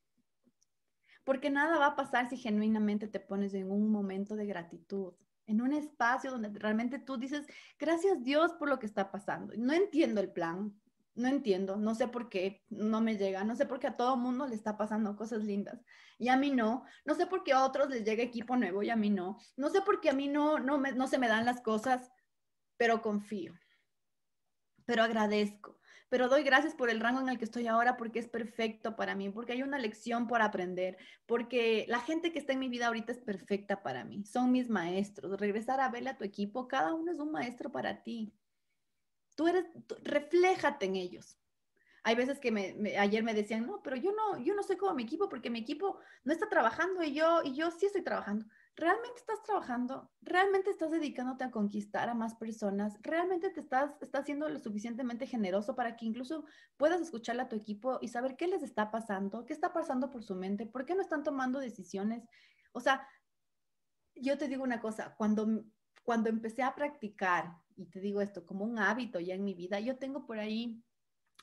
Porque nada va a pasar si genuinamente te pones en un momento de gratitud, en un espacio donde realmente tú dices, gracias Dios por lo que está pasando. No entiendo el plan, no entiendo, no sé por qué no me llega, no sé por qué a todo mundo le está pasando cosas lindas y a mí no, no sé por qué a otros les llega equipo nuevo y a mí no, no sé por qué a mí no, no, me, no se me dan las cosas, pero confío, pero agradezco, pero doy gracias por el rango en el que estoy ahora porque es perfecto para mí, porque hay una lección por aprender, porque la gente que está en mi vida ahorita es perfecta para mí, son mis maestros, regresar a verle a tu equipo, cada uno es un maestro para ti. Tú eres, refléjate en ellos. Hay veces que ayer me decían, no, pero yo no, yo no soy como mi equipo porque mi equipo no está trabajando y yo, y yo sí estoy trabajando. ¿Realmente estás trabajando? ¿Realmente estás dedicándote a conquistar a más personas? ¿Realmente te estás, estás siendo lo suficientemente generoso para que incluso puedas escucharle a tu equipo y saber qué les está pasando? ¿Qué está pasando por su mente? ¿Por qué no están tomando decisiones? O sea, yo te digo una cosa, cuando, cuando empecé a practicar y te digo esto como un hábito ya en mi vida, yo tengo por ahí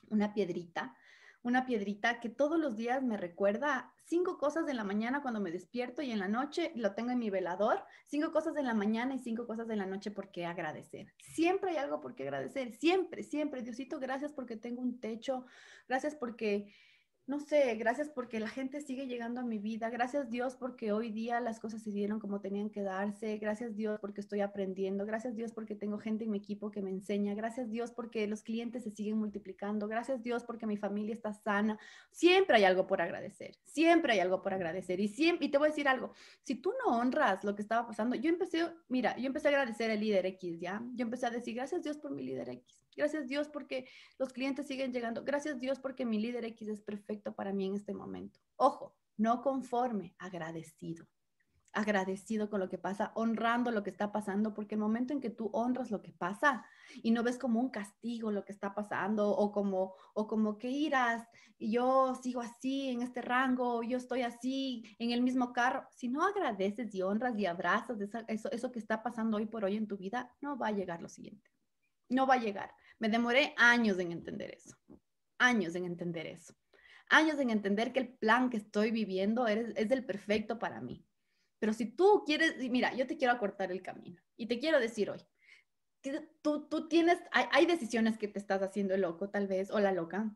una piedrita, una piedrita que todos los días me recuerda cinco cosas de la mañana cuando me despierto y en la noche lo tengo en mi velador, cinco cosas de la mañana y cinco cosas de la noche por qué agradecer. Siempre hay algo por qué agradecer, siempre, siempre. Diosito, gracias porque tengo un techo, gracias porque no sé, gracias porque la gente sigue llegando a mi vida, gracias Dios porque hoy día las cosas se dieron como tenían que darse, gracias Dios porque estoy aprendiendo, gracias Dios porque tengo gente en mi equipo que me enseña, gracias Dios porque los clientes se siguen multiplicando, gracias Dios porque mi familia está sana, siempre hay algo por agradecer, siempre hay algo por agradecer y siempre, y te voy a decir algo, si tú no honras lo que estaba pasando, yo empecé, mira, yo empecé a agradecer al líder X, ¿ya? Yo empecé a decir, gracias Dios por mi líder X Gracias Dios porque los clientes siguen llegando. Gracias Dios porque mi líder X es perfecto para mí en este momento. Ojo, no conforme, agradecido. Agradecido con lo que pasa, honrando lo que está pasando, porque el momento en que tú honras lo que pasa y no ves como un castigo lo que está pasando o como, o como que irás yo sigo así en este rango, yo estoy así en el mismo carro, si no agradeces y honras y abrazas eso, eso que está pasando hoy por hoy en tu vida, no va a llegar lo siguiente. No va a llegar. Me demoré años en entender eso, años en entender eso, años en entender que el plan que estoy viviendo es, es el perfecto para mí. Pero si tú quieres, mira, yo te quiero acortar el camino y te quiero decir hoy, tú, tú tienes, hay, hay decisiones que te estás haciendo el loco tal vez o la loca,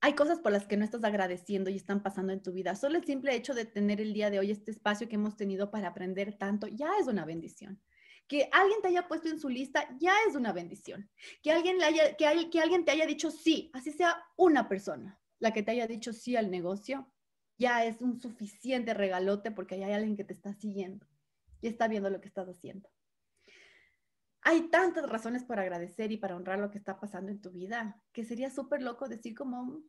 hay cosas por las que no estás agradeciendo y están pasando en tu vida. Solo el simple hecho de tener el día de hoy este espacio que hemos tenido para aprender tanto ya es una bendición que alguien te haya puesto en su lista ya es una bendición. Que alguien, le haya, que, que alguien te haya dicho sí, así sea una persona, la que te haya dicho sí al negocio, ya es un suficiente regalote porque hay alguien que te está siguiendo y está viendo lo que estás haciendo. Hay tantas razones para agradecer y para honrar lo que está pasando en tu vida que sería súper loco decir como,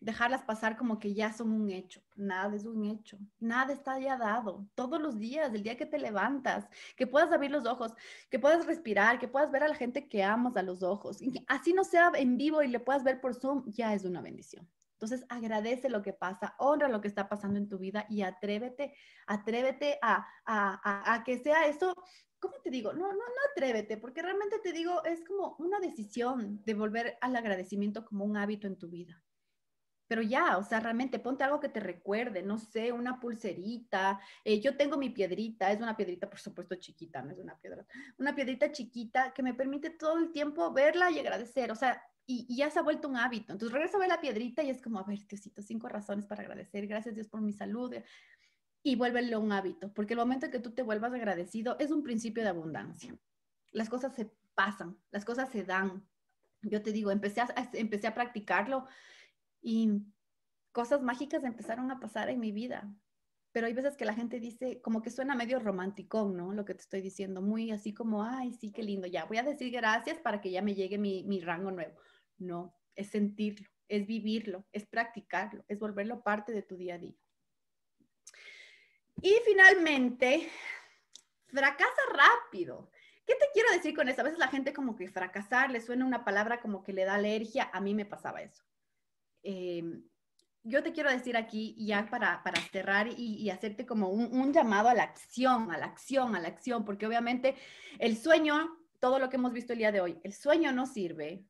dejarlas pasar como que ya son un hecho. Nada es un hecho. Nada está ya dado. Todos los días, el día que te levantas, que puedas abrir los ojos, que puedas respirar, que puedas ver a la gente que amas a los ojos. así no sea en vivo y le puedas ver por Zoom, ya es una bendición. Entonces agradece lo que pasa, honra lo que está pasando en tu vida y atrévete, atrévete a, a, a, que sea eso ¿cómo te digo? No, no, no atrévete, porque realmente te digo, es como una decisión de volver al agradecimiento como un hábito en tu vida pero ya, o sea, realmente ponte algo que te recuerde, no sé, una pulserita. Eh, yo tengo mi piedrita, es una piedrita, por supuesto, chiquita, no es una piedra, una piedrita chiquita que me permite todo el tiempo verla y agradecer, o sea, y, ya se ha vuelto un hábito. Entonces regreso a ver la piedrita y es como, a ver, Diosito, cinco razones para agradecer, gracias Dios por mi salud. Y vuélvelo un hábito, porque el momento en que tú te vuelvas agradecido es un principio de abundancia. Las cosas se pasan, las cosas se dan. Yo te digo, empecé a, empecé a practicarlo y cosas mágicas empezaron a pasar en mi vida. Pero hay veces que la gente dice, como que suena medio romántico, ¿no? Lo que te estoy diciendo, muy así como, ay, sí, qué lindo, ya voy a decir gracias para que ya me llegue mi, mi rango nuevo. No, es sentirlo, es vivirlo, es practicarlo, es volverlo parte de tu día a día. Y finalmente, fracasa rápido. ¿Qué te quiero decir con eso? A veces la gente como que fracasar le suena una palabra como que le da alergia. A mí me pasaba eso. Em, yo te quiero decir aquí, ya para, para cerrar y, hacerte como un, llamado a la acción, a la acción, a la acción, porque obviamente el sueño, todo lo que hemos visto el día de hoy, el sueño no sirve,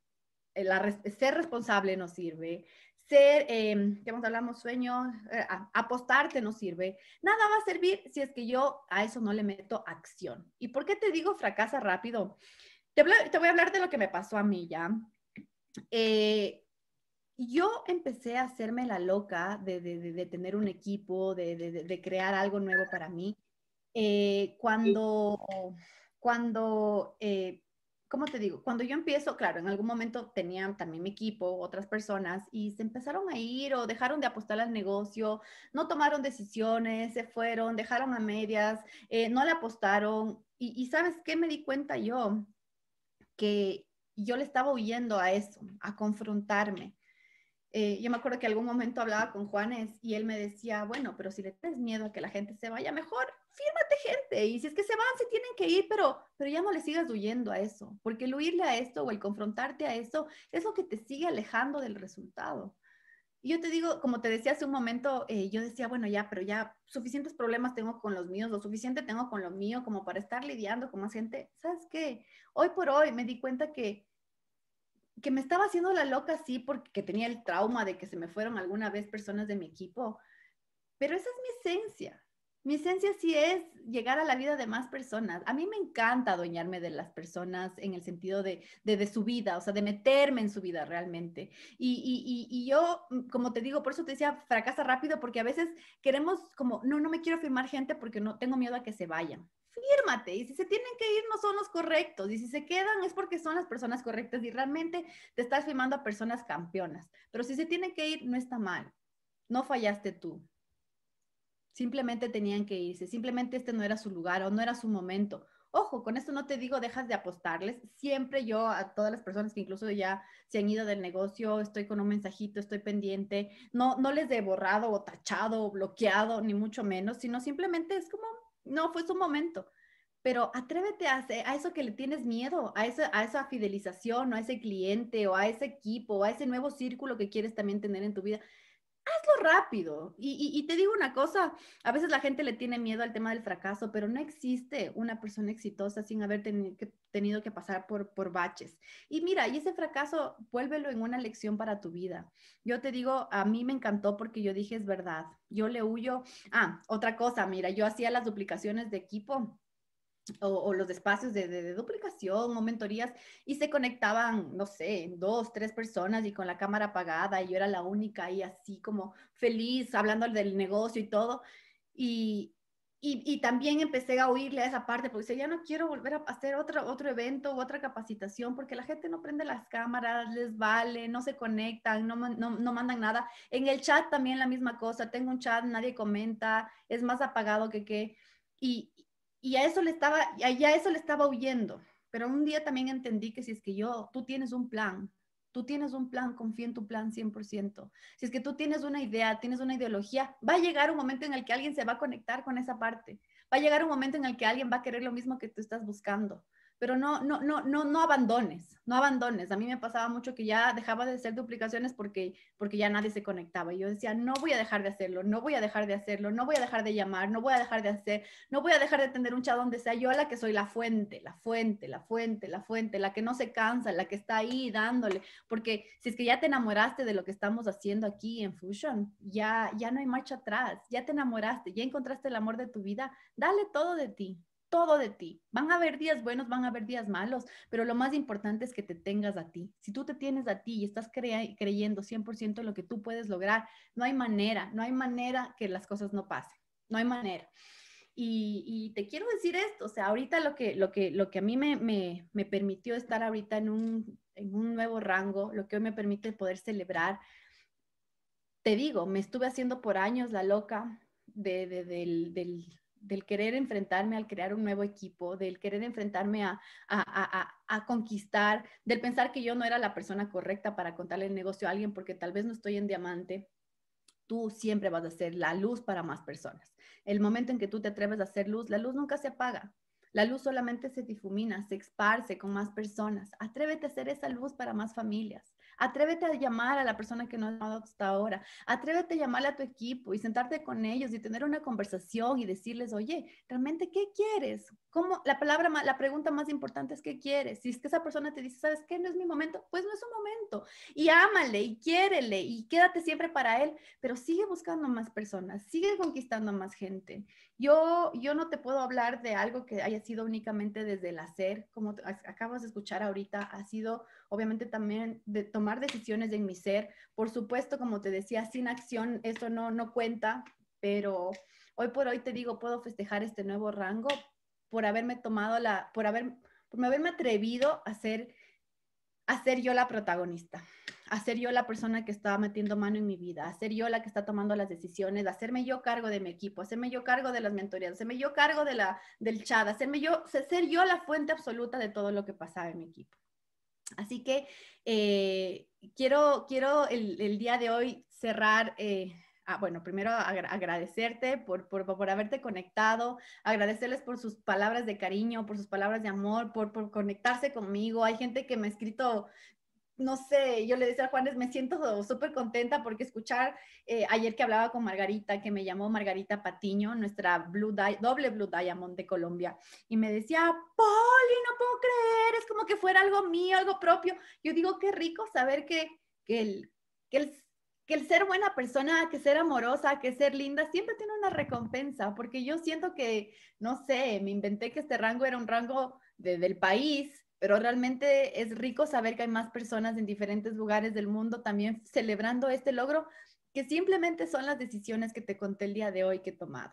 ser responsable no sirve, ser, eh, ¿qué hablamos? Sueño, eh, apostarte no sirve. Nada va a servir si es que yo a eso no le meto acción. ¿Y por qué te digo fracasa rápido? Te, te voy a hablar de lo que me pasó a mí ya. Eh, yo empecé a hacerme la loca de, tener un equipo, de, crear algo nuevo para mí. Eh, cuando, cuando eh, ¿cómo te digo? Cuando yo empiezo, claro, en algún momento tenía también mi equipo, otras personas, y se empezaron a ir o dejaron de apostar al negocio, no tomaron decisiones, se fueron, dejaron a medias, eh, no le apostaron. Y, y sabes qué me di cuenta yo? Que yo le estaba huyendo a eso, a confrontarme. Eh, yo me acuerdo que algún momento hablaba con Juanes y él me decía, bueno, pero si le tienes miedo a que la gente se vaya, mejor fírmate gente. Y si es que se van, se tienen que ir, pero, pero ya no le sigas huyendo a eso, porque el huirle a esto o el confrontarte a eso es lo que te sigue alejando del resultado. Y yo te digo, como te decía hace un momento, eh, yo decía, bueno, ya, pero ya suficientes problemas tengo con los míos, lo suficiente tengo con lo mío como para estar lidiando con más gente. ¿Sabes qué? Hoy por hoy me di cuenta que que me estaba haciendo la loca, sí, porque tenía el trauma de que se me fueron alguna vez personas de mi equipo, pero esa es mi esencia. Mi esencia sí es llegar a la vida de más personas. A mí me encanta adueñarme de las personas en el sentido de, de, su vida, o sea, de meterme en su vida realmente. Y, y, y, yo, mm, como te digo, por eso te decía, fracasa rápido, porque a veces queremos como, no, no me quiero firmar gente porque no tengo miedo a que se vayan. Fírmate, y si se tienen que ir no son los correctos, y si se quedan es porque son las personas correctas y realmente te estás firmando a personas campeonas. Pero si se tienen que ir, no está mal. No fallaste tú, Simplemente tenían que irse, simplemente este no era su lugar o no era su momento. Ojo, con esto no te digo dejas de apostarles. Siempre yo a todas las personas que incluso ya se han ido del negocio, estoy con un mensajito, estoy pendiente. No, no les he borrado o tachado o bloqueado, ni mucho menos, sino simplemente es como, no, fue su momento. Pero atrévete a, a eso que le tienes miedo, a, esa, a esa fidelización, o a ese cliente, o a ese equipo, o a ese nuevo círculo que quieres también tener en tu vida hazlo rápido. Y, te digo una cosa, a veces la gente le tiene miedo al tema del fracaso, pero no existe una persona exitosa sin haber tenido que pasar por, por baches. Y mira, y ese fracaso, vuélvelo en una lección para tu vida. Yo te digo, a mí me encantó porque yo dije, es verdad, yo le huyo. Ah, otra cosa, mira, yo hacía las duplicaciones de equipo o, los espacios de, duplicación o mentorías y se conectaban, no sé, dos, tres personas y con la cámara apagada y yo era la única y así como feliz hablando del negocio y todo. Y, y, también empecé a oírle a esa parte porque ya no quiero volver a hacer otro, otro evento u otra capacitación porque la gente no prende las cámaras, les vale, no se conectan, no, no, no mandan nada. En el chat también la misma cosa, tengo un chat, nadie comenta, es más apagado que qué. Y, y a eso le estaba, a eso le estaba huyendo. Pero un día también entendí que si es que yo, tú tienes un plan, tú tienes un plan, confía en tu plan 100%. Si es que tú tienes una idea, tienes una ideología, va a llegar un momento en el que alguien se va a conectar con esa parte. Va a llegar un momento en el que alguien va a querer lo mismo que tú estás buscando pero no, no, no, no, no abandones, no abandones. A mí me pasaba mucho que ya dejaba de hacer duplicaciones porque, porque ya nadie se conectaba. Y yo decía, no voy a dejar de hacerlo, no voy a dejar de hacerlo, no voy a dejar de llamar, no voy a dejar de hacer, no voy a dejar de tener un chat donde sea yo la que soy la fuente, la fuente, la fuente, la fuente, la que no se cansa, la que está ahí dándole. Porque si es que ya te enamoraste de lo que estamos haciendo aquí en Fusion, ya, ya no hay marcha atrás, ya te enamoraste, ya encontraste el amor de tu vida, dale todo de ti, todo de ti. Van a haber días buenos, van a haber días malos, pero lo más importante es que te tengas a ti. Si tú te tienes a ti y estás creyendo 100% en lo que tú puedes lograr, no hay manera, no hay manera que las cosas no pasen. No hay manera. Y, te quiero decir esto, o sea, ahorita lo que, lo que, lo que a mí me, me, me permitió estar ahorita en un, en un nuevo rango, lo que hoy me permite poder celebrar, te digo, me estuve haciendo por años la loca de, del, del del querer enfrentarme al crear un nuevo equipo, del querer enfrentarme a, a, conquistar, del pensar que yo no era la persona correcta para contarle el negocio a alguien porque tal vez no estoy en diamante, tú siempre vas a ser la luz para más personas. El momento en que tú te atreves a hacer luz, la luz nunca se apaga. La luz solamente se difumina, se esparce con más personas. Atrévete a ser esa luz para más familias. Atrévete a llamar a la persona que no ha llamado hasta ahora. Atrévete a llamarle a tu equipo y sentarte con ellos y tener una conversación y decirles, oye, ¿realmente qué quieres? ¿Cómo? La palabra, la pregunta más importante es ¿qué quieres? Si es que esa persona te dice, ¿sabes qué? No es mi momento, pues no es su momento. Y ámale y quiérele y quédate siempre para él, pero sigue buscando más personas, sigue conquistando más gente. Yo, yo no te puedo hablar de algo que haya sido únicamente desde el hacer, como acabas de escuchar ahorita, ha sido obviamente también de tomar decisiones en mi ser. Por supuesto, como te decía, sin acción eso no, no cuenta, pero hoy por hoy te digo, puedo festejar este nuevo rango por haberme tomado la, por, haber, haberme atrevido a ser, a ser yo la protagonista, a ser yo la persona que estaba metiendo mano en mi vida, a ser yo la que está tomando las decisiones, a hacerme yo cargo de mi equipo, a hacerme yo cargo de las mentorías, a hacerme yo cargo de la, del chat, a hacerme yo, ser yo la fuente absoluta de todo lo que pasaba en mi equipo. Así que eh, quiero, quiero el, día de hoy cerrar. Eh, ah, bueno, primero agradecerte por, por, por, haberte conectado, agradecerles por sus palabras de cariño, por sus palabras de amor, por, por conectarse conmigo. Hay gente que me ha escrito no sé, yo le decía a Juanes, me siento súper contenta porque escuchar eh, ayer que hablaba con Margarita, que me llamó Margarita Patiño, nuestra Blue doble Blue Diamond de Colombia, y me decía, Poli, no puedo creer, es como que fuera algo mío, algo propio. Yo digo, qué rico saber que, que, el, que, el, que el ser buena persona, que ser amorosa, que ser linda, siempre tiene una recompensa, porque yo siento que, no sé, me inventé que este rango era un rango del país, pero realmente es rico saber que hay más personas en diferentes lugares del mundo también celebrando este logro, que simplemente son las decisiones que te conté el día de hoy que he tomado.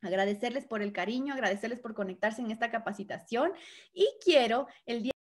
Agradecerles por el cariño, agradecerles por conectarse en esta capacitación y quiero el día